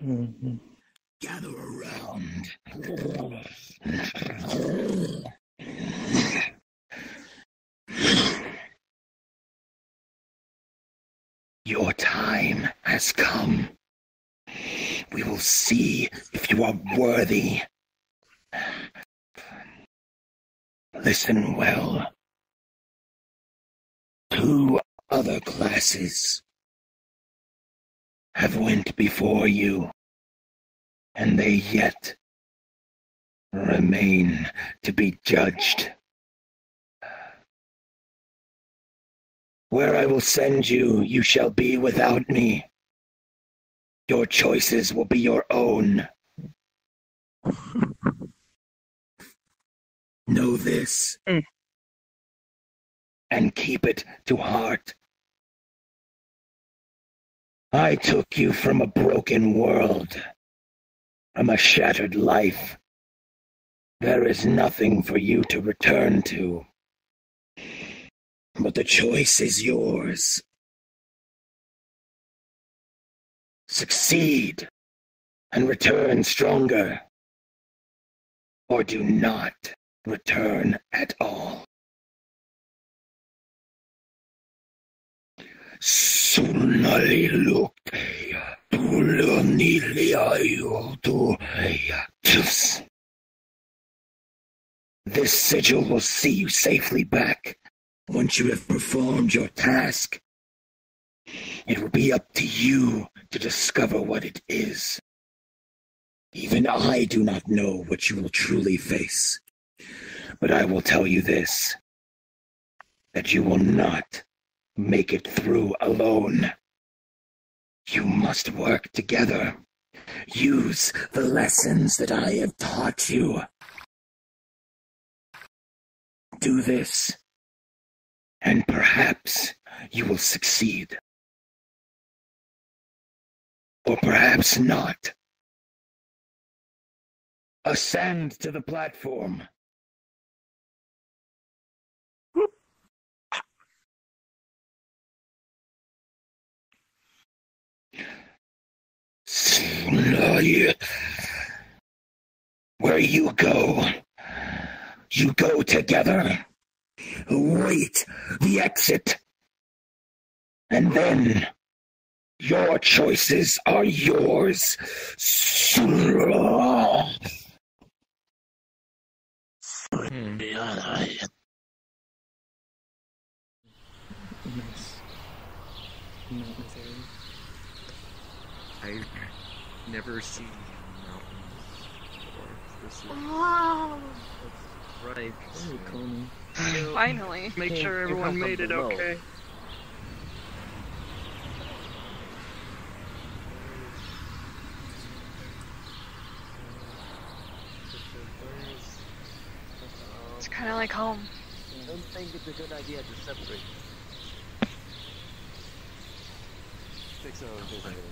Gather around. Your time has come. We will see if you are worthy. Listen well. Two other classes have went before you, and they yet remain to be judged. Where I will send you, you shall be without me. Your choices will be your own. know this. Eh. And keep it to heart. I took you from a broken world, from a shattered life. There is nothing for you to return to. But the choice is yours. Succeed and return stronger, or do not return at all. Sunalilukeya tuloniliayutueyatus. This sigil will see you safely back once you have performed your task. It will be up to you to discover what it is. Even I do not know what you will truly face. But I will tell you this that you will not make it through alone. You must work together. Use the lessons that I have taught you. Do this, and perhaps you will succeed. Or perhaps not. Ascend to the platform. Where you go, you go together. Wait the exit. And then your choices are yours. Nice. Not this area. I've never seen mountains before. This is Wow. right. Hey, Coney. Finally. Make Can't- sure everyone made it below. okay. It's kind of like home. I don't think it's a good idea to separate. Six hours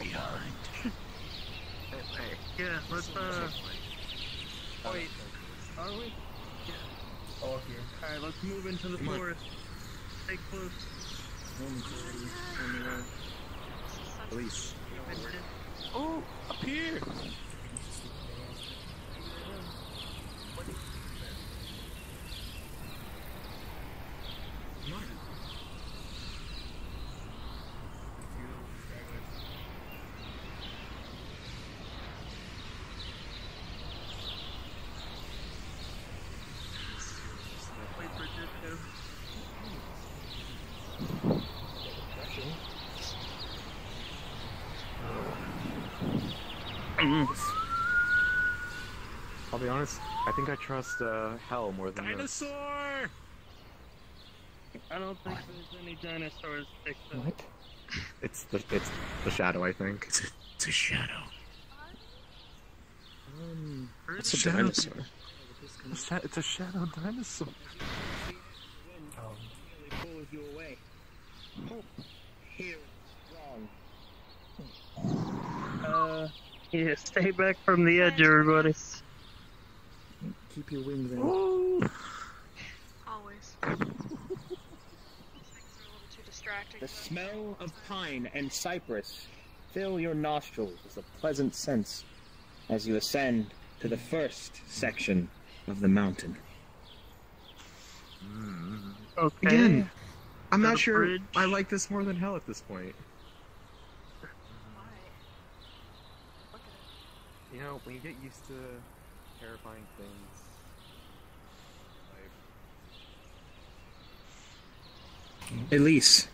behind. Yeah, let's uh. Wait, are we? All here. Alright, let's move into the Come on. forest. Stay close. Home's already on the way. Police. Oh, up here! I'll be honest. I think I trust uh, Hell more than you. Dinosaur! I don't think there's any dinosaurs fixed. What? It's the it's the shadow. I think. It's a shadow. Um, it's a the dinosaur. A it's a shadow dinosaur. Um, pulls you away. Oh, here, wrong. Uh, yeah, stay back from the edge, everybody. keep your wings in. Always. These things are a little too distracting. The smell of pine and cypress fill your nostrils with a pleasant sense as you ascend to the first section of the mountain. Mm-hmm. Okay. Again, I'm To not sure bridge. I like this more than hell at this point. Why? Look at You know, when you get used to terrifying things, Elise,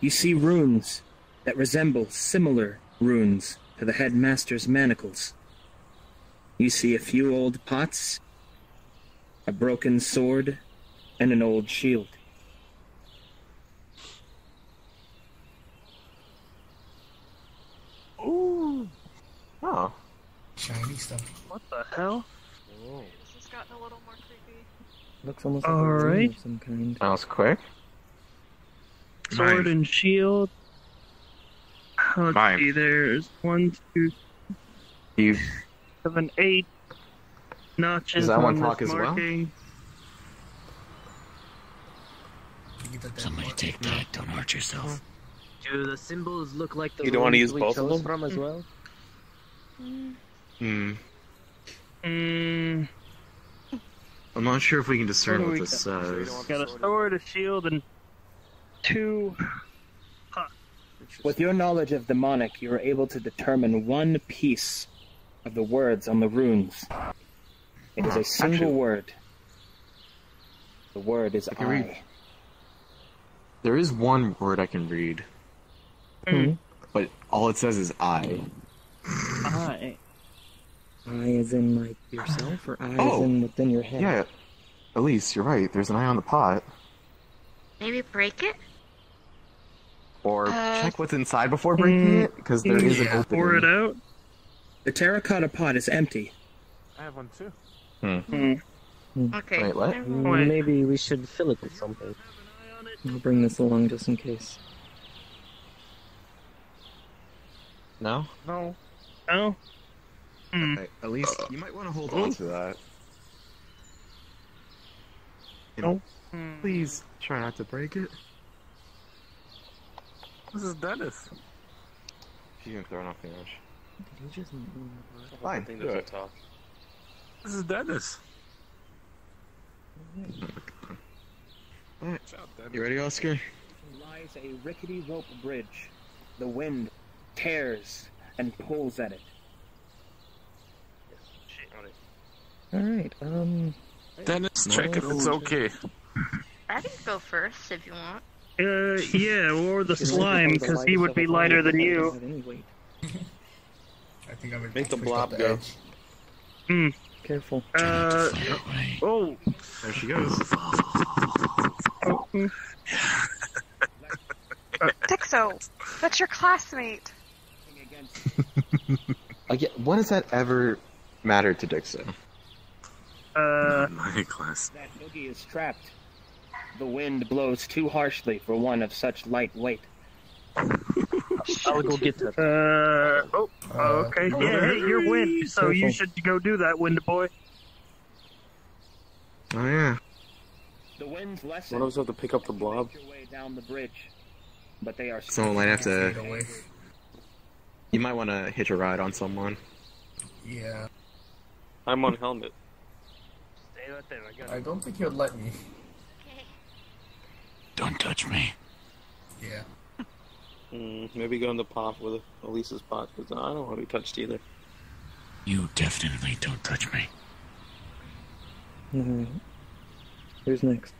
you see runes that resemble similar runes to the headmaster's manacles. You see a few old pots, a broken sword, and an old shield. Ooh. Oh. Shiny stuff. What the hell? Oh. This has gotten a little more creepy. Looks almost like a rune rune of of some kind. That was quick. Sword and shield. Let's Mine. see, there's one, two, You seven, eight notches Does that one on talk as marking. You get that Somebody take that. Don't hurt yourself. Do the symbols look like the You don't wanna use both of them? from as well? Mm. Hmm. Mm, I'm not sure if we can discern What what, we this says. got a sword, a shield, and two. With your knowledge of demonic, you are able to determine one piece of the words on the runes. It is a single Actually- word. The word is I can I. read. There is one word I can read, Hmm. but all it says is I. I. I as in like yourself, or I Oh. as in within your head? Yeah. Elise, you're right. There's an eye on the pot. Maybe break it? Or Uh, check what's inside before breaking mm, it, because there is an yeah. opening. Pour it out. The terracotta pot is empty. I have one too. Hmm. Okay. Wait, what? never mind. Wait. Maybe we should fill it with something. I'll bring this along just in case. No. No. No. Hmm. Okay, Elise, you might want to hold on to that. You No. know, Hmm. please try not to break it. This is Dennis. She's gonna throw it off the edge. Did he just? Fine, do it. This is Dennis. You ready, Oscar? lies a rickety rope bridge. The wind tears and pulls at it. All right. Um. Dennis, No. check if it's okay. I can go first if you want. Uh, yeah, or the slime, because he would be lighter than you. I think I would Make the blob go. Hmm. Careful. Uh, oh. There she goes. oh. Dixo, that's your classmate. Again, when has that ever mattered to Dixon? Uh, My class. That boogie is trapped. The wind blows too harshly for one of such light weight. I'll go get that. uh, oh, Uh, okay. Yeah, hey, you're wind, so you should go do that, wind boy. Oh yeah. The winds lessen. One of us have to pick up the blob. your way down the bridge, but they are. Someone might have to. away. You might want to hitch a ride on someone. Yeah. I'm on helmet. Stay right there, I I don't think he'll let me. Don't touch me. Yeah. Mm, maybe go in the pot with Elise's pot, because I don't want to be touched either. You definitely don't touch me. All right. Who's next?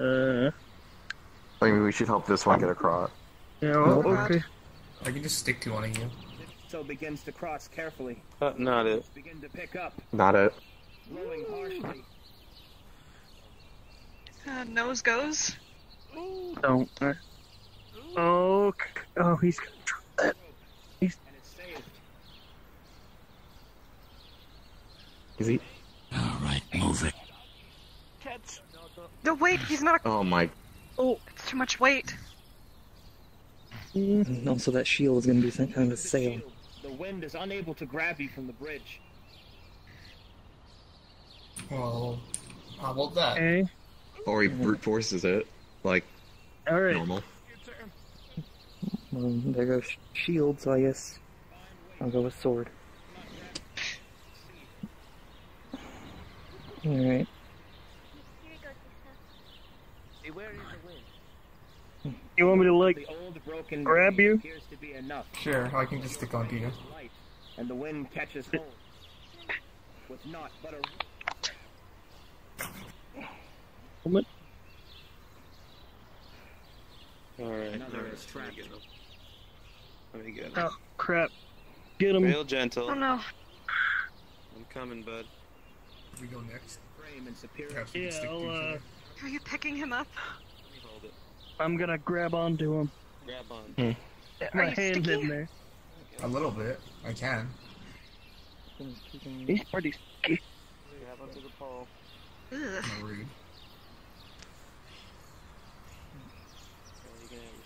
Uh, I mean, we should help this one get across. yeah, well, okay. I can just stick to one of you. So begins to cross carefully. Uh, not it. Begin to pick up, Not it. blowing harshly. Uh, nose goes. Don't. Oh, oh, he's gonna drop that. And it's saved. Is he? All right, move it. Catch. No, wait, he's not. Oh my. Oh, it's too much weight. And also, that shield is going to be some kind of a sail. The wind is unable to grab you from the bridge. Well, how about that? Okay. Or he brute forces it. like All right. normal. Well, there goes shield, so I guess I'll go with sword. Alright. You want me to like The old broken grab you? appears to be enough. Sure, I can just stick onto you. And the wind catches hold. With naught but a What? Alright. Another is trapped. Let me get him. Let me get him. Oh crap! Get him. Real gentle. Oh no. I'm coming, bud. We go next. frame and superior. Perhaps we can Yeah, I'll, uh. Are you picking him up? Let me hold it. I'm gonna grab onto him. Grab on. Hmm. Get Are my you hand in there. A little bit. I can. He's pretty sticky. Grab onto the pole. Ugh. I'm rude. Yeah, you can have your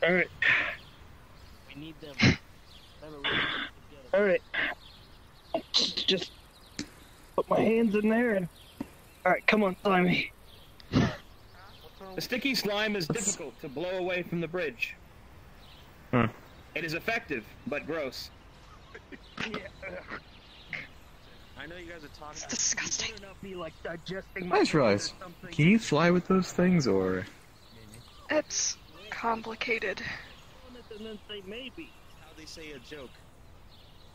son. All right. We need them. All right. Just put my hands in there and. All right, come on, Slimy. The sticky slime is difficult to blow away from the bridge. Huh. It is effective, but gross. I know you guys are talking. It's disgusting. Better not be like digesting my I just realized. Can you fly with those things, or It's complicated. And then say maybe. How they say a joke.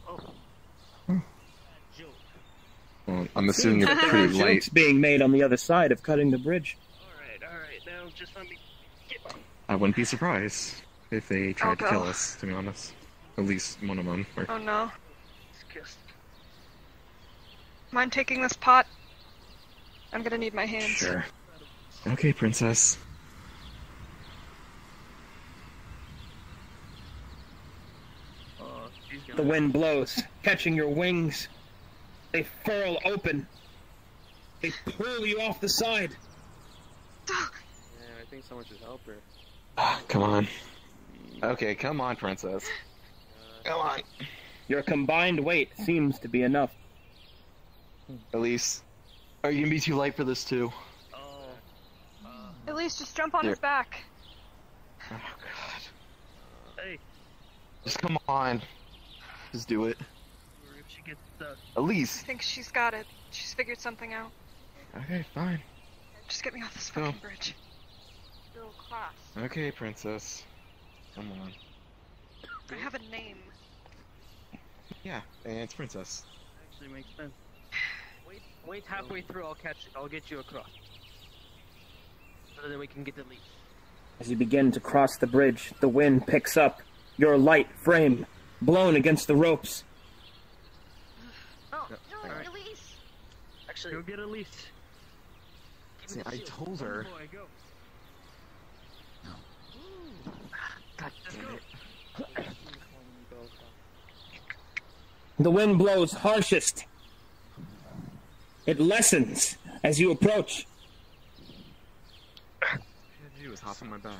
Oh. Hmm. Joke. well, I'm assuming you're There are pretty light. jokes being made on the other side of cutting the bridge. All right, all right. Now just let me get my. I wouldn't be surprised if they tried oh, to I'll kill go. us. To be honest, at least one of them. Or, Oh no. Just Mind taking this pot? I'm gonna need my hands. sure. Okay, princess. Oh, The wind blows, catching your wings. They furl open. They pull you off the side. Yeah, I think someone should help her. Ah, come on. Okay, come on, princess. Come on. Your combined weight seems to be enough. Elise, are you gonna be too light for this too? Oh. At least just jump on Here. his back. Oh God. Hey, Just come on. Just do it. or if she gets stuck. I think she's got it. She's figured something out. Okay, fine. Just get me off this Go. fucking bridge. Little class. Okay, princess. Come on. I have a name. Yeah, and it's princess. Actually makes sense. Wait, wait halfway through. I'll catch. I'll get you across. So that we can get the lead. As you begin to cross the bridge, the wind picks up. Your light frame, blown against the ropes. Oh, no, Alright. Elise. Actually, Go get Elise. give See, I told her. Boy, go. God damn it. The wind blows harshest. It lessens as you approach. All I do was hop on my back.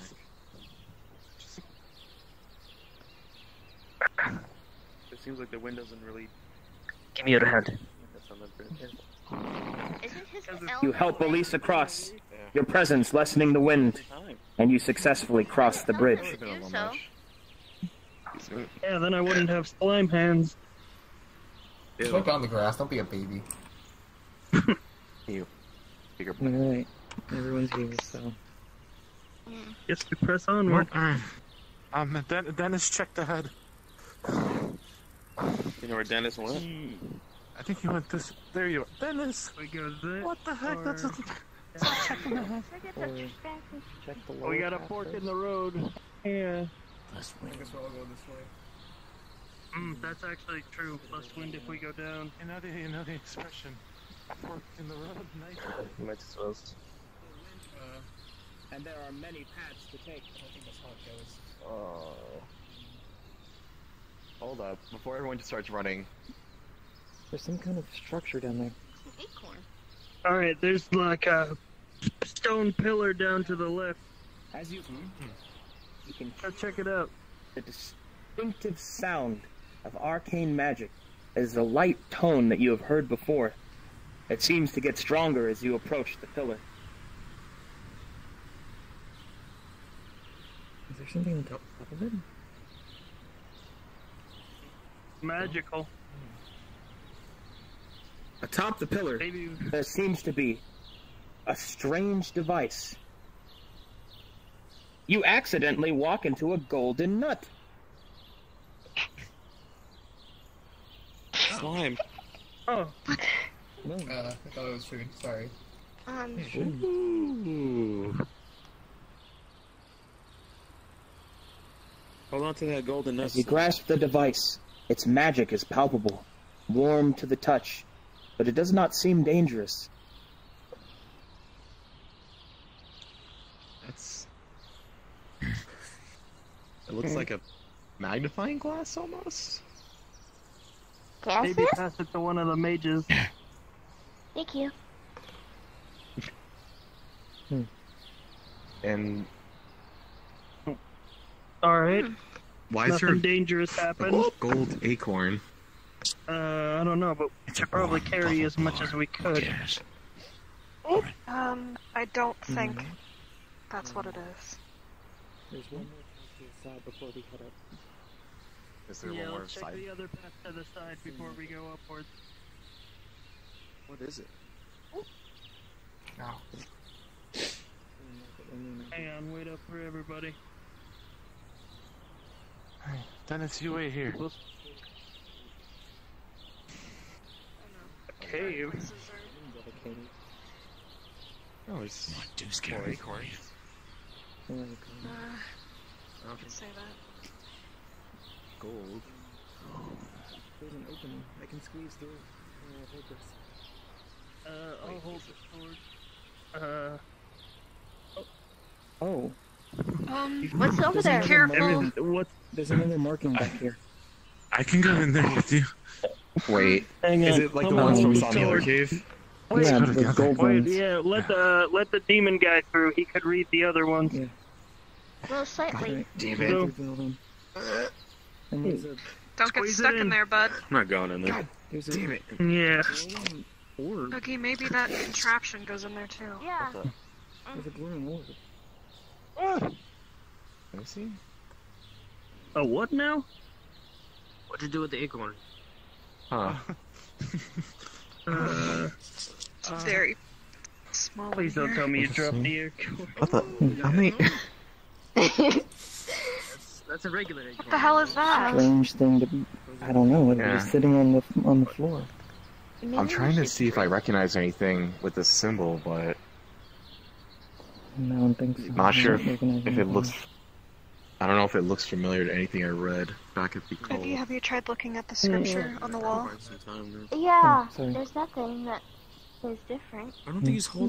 It seems like the wind doesn't really. Give me your hand. That's on the bridge. Isn't his You help friend Elise across, your presence lessening the wind, and you successfully cross the bridge. would Been a do little so. much. Ew. Yeah, then I wouldn't have slime hands. Just walk on the grass. Don't be a baby. Ew. Bigger. Alright, everyone's here, so. Guess we press onward. Um, Den- Dennis checked ahead. You know where Dennis went? I think he went this. There you are. Dennis! We go this. What the heck? That's a. or- Check the Oh, we got a fork in the road. Yeah. Plus I guess we'll all go this way. Mm, that's actually true. Plus wind if we go down. Another know the, you know the expression. Fork in the road, nice. You might as well. Uh, And there are many paths to take. I think that's how it goes. Oh. Hold up. Before everyone just starts running. There's some kind of structure down there. An acorn. All right, there's like a stone pillar down to the left. As you, hmm, hmm. you can Go check it out. the distinctive sound of arcane magic is a light tone that you have heard before. It seems to get stronger as you approach the pillar. Is there something on top of it? Magical. Atop the pillar, Maybe. there seems to be a strange device. You accidentally walk into a golden nut. Slime. Oh. No. Uh, I thought it was food. Sorry. Um, Ooh. Hold on to that golden nut. As you grasp the device, its magic is palpable, warm to the touch, but it does not seem dangerous. That's. It looks like a magnifying glass almost. glasses? Maybe pass it to one of the mages. Thank you. And Alright. Hmm. why is Nothing there dangerous a happened. gold acorn? Uh, I don't know, but we should probably carry as much as we could. Um, I don't think that's what it is. There's one more to the side before we head up. Is there Yeah, one more let's check side? the other path to the side before we go upwards. What is it? No. Hang on, wait up for everybody. Alright, Dennis, you wait here. Cave. Oh, it's What do more scary? acorns. Uh, I can say that. Gold. There's an opening. I can squeeze through. Uh, hold this. Uh, I'll hold the sword. Uh, Oh, Um, What's over There's there? another Careful. marking- what? There's another marking back here. I can go in there with you. Wait, Hang is it like the Come ones on, from the saw in the other sword. cave? Wait, yeah, the gold Wait, ones. yeah, let the let the demon guy through. He could read the other ones. Yeah. Well, slightly. Damn go it. So- through the building. And there's a don't get stuck in. in. there, bud. I'm not going in there. God a damn it. Yeah. orb. Okay, maybe that contraption goes in there too. Yeah. Mm. There's a glowing orb. Ah. Let me see. A what now? What to do with the acorn? Huh. Uh, It's very small. in please don't here. tell me you dropped the air. What the? How many? That's a regular acorn. What the hell is that? Strange thing to be. I don't know. It Yeah. was sitting on the on the floor. Maybe I'm trying to see if I recognize anything with this symbol, but No, I don't think so. not sure if, if it looks. I don't know if it looks familiar to anything I read back at the Have you, have you tried looking at the scripture on the wall? Find some time now. Yeah, Oh, there's nothing that is different. I don't think he's hmm. holding.